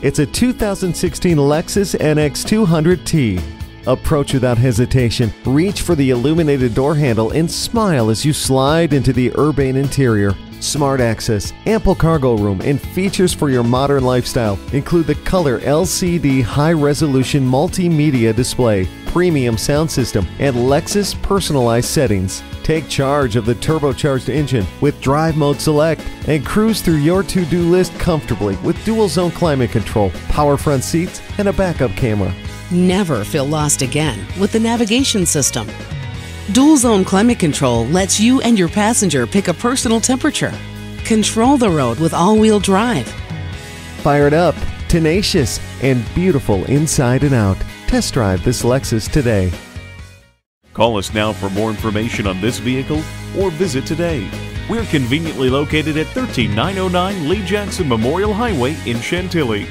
It's a 2016 Lexus NX200T. Approach without hesitation, reach for the illuminated door handle, and smile as you slide into the urbane interior. Smart access, ample cargo room, and features for your modern lifestyle include the color LCD high resolution multimedia display, premium sound system, and Lexus personalized settings. Take charge of the turbocharged engine with Drive Mode Select and cruise through your to do list comfortably with dual zone climate control, power front seats, and a backup camera. Never feel lost again with the navigation system. Dual Zone Climate Control lets you and your passenger pick a personal temperature. Control the road with all wheel drive. Fired up, tenacious, and beautiful inside and out. Test drive this Lexus today. Call us now for more information on this vehicle or visit today. We're conveniently located at 13909 Lee Jackson Memorial Highway in Chantilly.